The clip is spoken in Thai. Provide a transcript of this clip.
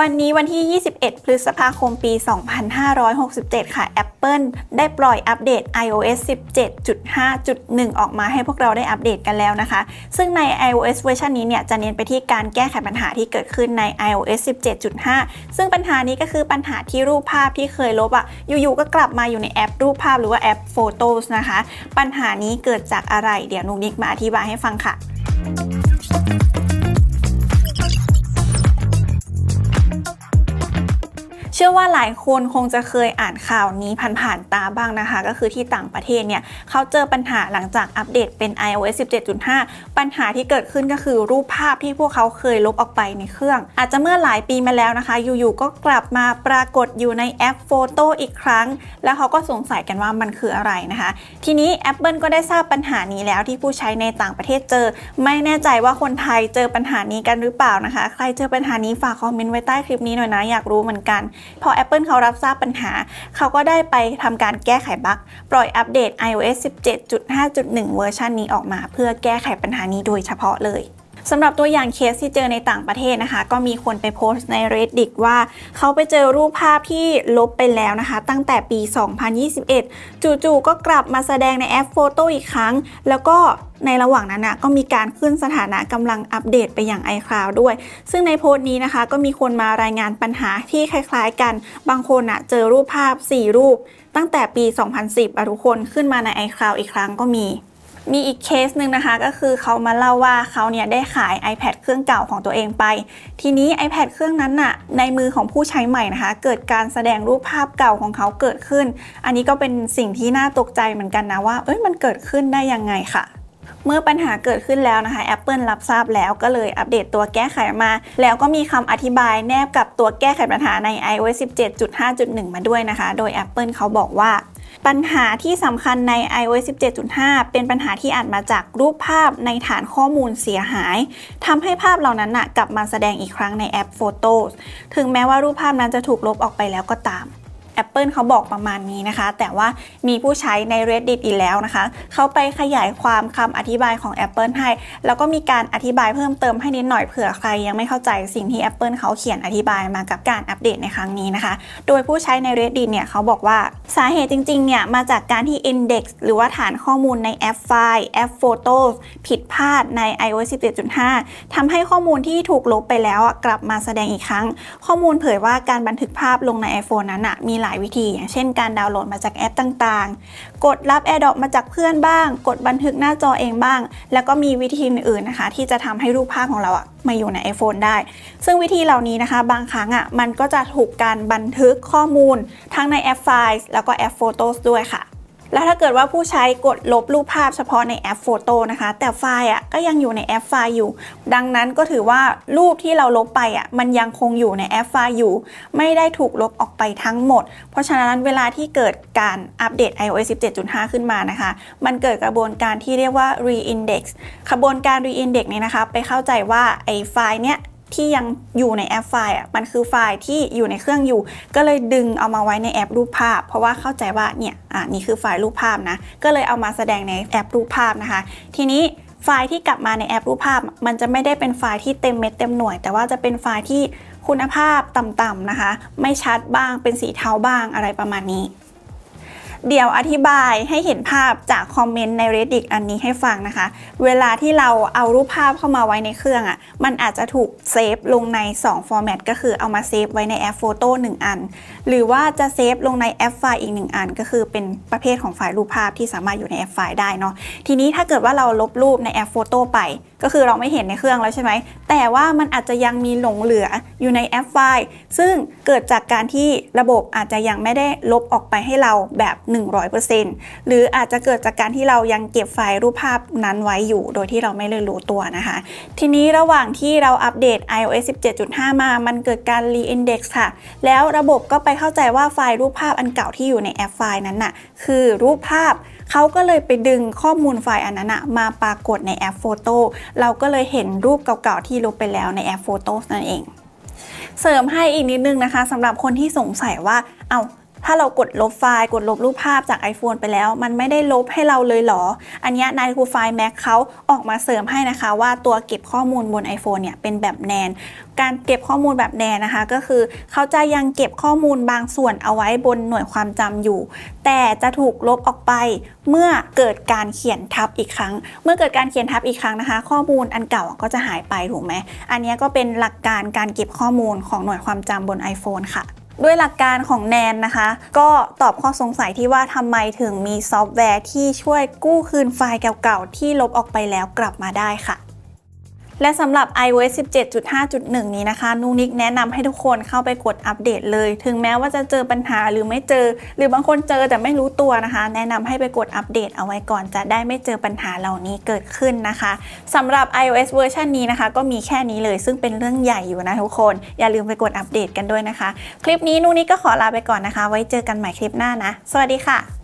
วันนี้วันที่ 21 พฤษภาคม ปี 2567 ค่ะ Apple ได้ปล่อยอัปเดต iOS 17.5.1 ออกมาให้พวกเราได้อัปเดตกันแล้วนะคะ ซึ่งใน iOS เวอร์ชันนี้เนี่ยจะเน้นไปที่การแก้ไขปัญหาที่เกิดขึ้นใน iOS 17.5 ซึ่งปัญหานี้ก็คือปัญหาที่รูปภาพที่เคยลบอะ่ะ อยู่ๆ ก็กลับมาอยู่ในแอปรูปภาพหรือว่าแอป Photos นะคะ ปัญหานี้เกิดจากอะไร เดี๋ยวนุกนิกมาอธิบายให้ฟังค่ะ ชื่อว่าหลายคนคงจะเคยอ่านข่าวนี้ผ่านๆตาบ้างนะคะ ก็คือที่ต่างประเทศเนี่ยเขาเจอปัญหาหลังจากอัปเดตเป็น iOS 17.5 ปัญหาที่เกิดขึ้นก็คือรูปภาพที่พวกเขาเคยลบออกไปในเครื่อง อาจจะเมื่อหลายปีมาแล้วนะคะ อยู่ๆก็กลับมาปรากฏอยู่ในแอปโฟโต้อีกครั้ง แล้วเขาก็สงสัยกันว่ามันคืออะไรนะคะ ทีนี้ Apple ก็ได้ทราบปัญหานี้แล้วที่ผู้ใช้ในต่างประเทศเจอ ไม่แน่ใจว่าคนไทยเจอปัญหานี้กันหรือเปล่านะคะ ใครเจอปัญหานี้ฝากคอมเมนต์ไว้ใต้คลิปนี้หน่อยนะอยากรู้เหมือนกันพอ Apple เขารับทราบปัญหา เขาก็ได้ไปทำการแก้ไขบั๊กปล่อยอัปเดต iOS 17.5.1 เวอร์ชันนี้ออกมา เพื่อแก้ไขปัญหานี้โดยเฉพาะเลย สำหรับตัวอย่างเคสที่เจอในต่างประเทศนะคะ ก็มีคนไปโพสต์ใน Reddit ว่า เขาไปเจอรูปภาพที่ลบไปแล้วนะคะ ตั้งแต่ปี 2021 จู่ๆก็กลับมาแสดงในแอป Photo อีกครั้ง แล้วก็ในระหว่างนั้นนะก็มีการขึ้นสถานะกำลังอัปเดตไปอย่าง iCloud ด้วย ซึ่งในโพสต์นี้นะคะ ก็มีคนมารายงานปัญหาที่คล้ายๆ กัน บางคนอะเจอรูปภาพ 4 รูป ตั้งแต่ปี 2010อทุกคนขึ้นมาใน iCloud อีกครั้งก็มี มีอีกเคสหนึ่งนะคะก็คือเขามาเล่าว่าเขาเนี่ยได้ขาย iPad เครื่องเก่าของตัวเองไป ทีนี้ iPad เครื่องนั้นน่ะในมือของผู้ใช้ใหม่นะคะ เกิดการแสดงรูปภาพเก่าของเขาเกิดขึ้น อันนี้ก็เป็นสิ่งที่น่าตกใจเหมือนกันนะว่าเอ้ยมันเกิดขึ้นได้ยังไงค่ะเมื่อปัญหาเกิดขึ้นแล้วนะคะ Apple รับทราบแล้วก็เลยอัปเดตตัวแก้ไขมา แล้วก็มีคำอธิบายแนบกับตัวแก้ไขปัญหาใน iOS 17.5.1 มาด้วยนะคะ โดย Apple เขาบอกว่า ปัญหาที่สำคัญใน iOS 17.5 เป็นปัญหาที่อาจมาจากรูปภาพในฐานข้อมูลเสียหายทำให้ภาพเหล่านั้นนะกลับมาแสดงอีกครั้งในแอป Photos ถึงแม้ว่ารูปภาพนั้นจะถูกลบออกไปแล้วก็ตาม Apple เขาบอกประมาณนี้นะคะ แต่ว่ามีผู้ใช้ใน Reddit อีกแล้วนะคะ เขาไปขยายความคำอธิบายของ Apple ให้ แล้วก็มีการอธิบายเพิ่มเติมให้นิดหน่อยเผื่อใครยังไม่เข้าใจสิ่งที่ Apple เขาเขียนอธิบายมากับการอัปเดตในครั้งนี้นะคะ โดยผู้ใช้ใน Reddit เนี่ยเขาบอกว่าสาเหตุจริงๆ เนี่ยมาจากการที่ Index หรือว่าฐานข้อมูลในแอปไฟล์แอป Photos ผิดพลาดใน iOS 17.5ทำให้ข้อมูลที่ถูกลบไปแล้วกลับมาแสดงอีกครั้ง ข้อมูลเผยว่าการบันทึกภาพลงใน iPhone นั้นมีหลายวิธี อย่างเช่นการดาวน์โหลดมาจากแอปต่างๆ กดรับ AirDrop มาจากเพื่อนบ้าง กดบันทึกหน้าจอเองบ้าง แล้วก็มีวิธีอื่นๆนะคะ ที่จะทำให้รูปภาพของเราอะมาอยู่ใน iPhone ได้ ซึ่งวิธีเหล่านี้นะคะ บางครั้งอะมันก็จะถูกการบันทึกข้อมูล ทั้งในแอปไฟล์แล้วก็แอป Photo ด้วยค่ะ แล้วถ้าเกิดว่าผู้ใช้กดลบรูปภาพเฉพาะในแอป Photo นะคะ แต่ไฟล์อะก็ยังอยู่ในแอปไฟล์อยู่ ดังนั้นก็ถือว่ารูปที่เราลบไปอะมันยังคงอยู่ในแอปไฟล์อยู่ ไม่ได้ถูกลบออกไปทั้งหมด เพราะฉะนั้นเวลาที่เกิดการอัปเดต iOS 17.5 ขึ้นมานะคะ มันเกิดกระบวนการที่เรียกว่า reindex กระบวนการ reindex นี้นะคะ ไปเข้าใจว่าไอ้ไฟล์เนี้ย ที่ยังอยู่ในแอปไฟล์อะมันคือไฟล์ที่อยู่ในเครื่องอยู่ ก็เลยดึงเอามาไว้ในแอปรูปภาพ เพราะว่าเข้าใจว่าเนี่ยอ่านี่คือไฟล์รูปภาพนะ ก็เลยเอามาแสดงในแอปรูปภาพนะคะ ทีนี้ไฟล์ที่กลับมาในแอปรูปภาพ มันจะไม่ได้เป็นไฟล์ที่เต็มเม็ดเต็มหน่วย แต่ว่าจะเป็นไฟล์ที่คุณภาพต่ำๆนะคะ ไม่ชัดบ้างเป็นสีเทาบ้างอะไรประมาณนี้ เดี๋ยวอธิบายให้เห็นภาพจากคอมเมนต์ใน Reddit อันนี้ให้ฟังนะคะ เวลาที่เราเอารูปภาพเข้ามาไว้ในเครื่องอะ่ะ มันอาจจะถูกเซฟลงใน 2 format ก็คือเอามาเซฟไว้ในแอป Photo 1อัน หรือว่าจะเซฟลงในแอปไฟล์อีก1อัน ก็คือเป็นประเภทของไฟล์รูปภาพที่สามารถอยู่ในแอปไฟล์ได้เนาะ ทีนี้ถ้าเกิดว่าเราลบรูปในแอป Photo ไป ก็คือเราไม่เห็นในเครื่องแล้วใช่ไหม แต่ว่ามันอาจจะยังมีหลงเหลืออยู่ในแอปไฟล์ ซึ่งเกิดจากการที่ระบบอาจจะยังไม่ได้ลบออกไปให้เราแบบ100%หรืออาจจะเกิดจากการที่เรายังเก็บไฟล์รูปภาพนั้นไว้อยู่โดยที่เราไม่เลยรู้ตัวนะคะ ทีนี้ระหว่างที่เราอัปเดต iOS 17.5 มา มันเกิดการ reindex ค่ะ แล้วระบบก็ไปเข้าใจว่าไฟล์รูปภาพอันเก่าที่อยู่ในแอปไฟล์นั้นน่ะคือรูปภาพเขาก็เลยไปดึงข้อมูลไฟล์อันนั้นมาปรากฏในแอป Photo เราก็เลยเห็นรูปเก่าๆที่ลบไปแล้วในแอป Photo นั่นเอง เสริมให้อีกนิดนึงนะคะสำหรับคนที่สงสัยว่าเอ้า ถ้าเรากดลบไฟล์ กดลบรูปภาพจาก iPhone ไปแล้ว มันไม่ได้ลบให้เราเลยเหรอ อันนี้นายคูไฟล์ Mac เขาออกมาเสริมให้นะคะ ว่าตัวเก็บข้อมูลบน iPhone เนี่ยเป็นแบบ NAND การเก็บข้อมูลแบบ NAND นะคะ ก็คือเขาจะยังเก็บข้อมูลบางส่วนเอาไว้บนหน่วยความจำอยู่ แต่จะถูกลบออกไปเมื่อเกิดการเขียนทับอีกครั้ง เมื่อเกิดการเขียนทับอีกครั้งนะคะ ข้อมูลอันเก่าก็จะหายไปถูกไหมอันนี้ก็เป็นหลักการการเก็บข้อมูลของหน่วยความจำบน iPhone ค่ะ ด้วยหลักการของ NAND นะคะ ก็ตอบข้อสงสัยที่ว่าทำไมถึงมีซอฟต์แวร์ที่ช่วยกู้คืนไฟล์เก่าๆที่ลบออกไปแล้วกลับมาได้ค่ะ และสำหรับ iOS 17.5.1 นี้นะคะนุนิกแนะนำให้ทุกคนเข้าไปกดอัปเดตเลย ถึงแม้ว่าจะเจอปัญหาหรือไม่เจอ หรือบางคนเจอแต่ไม่รู้ตัวนะคะ แนะนำให้ไปกดอัปเดตเอาไว้ก่อนจะได้ไม่เจอปัญหาเหล่านี้เกิดขึ้นนะคะสำหรับ iOS เวอร์ชันนี้นะคะ ก็มีแค่นี้เลยซึ่งเป็นเรื่องใหญ่อยู่นะทุกคน อย่าลืมไปกดอัปเดตกันด้วยนะคะ คลิปนี้นุนิกก็ขอลาไปก่อนนะคะ ไว้เจอกันใหม่คลิปหน้านะ สวัสดีค่ะ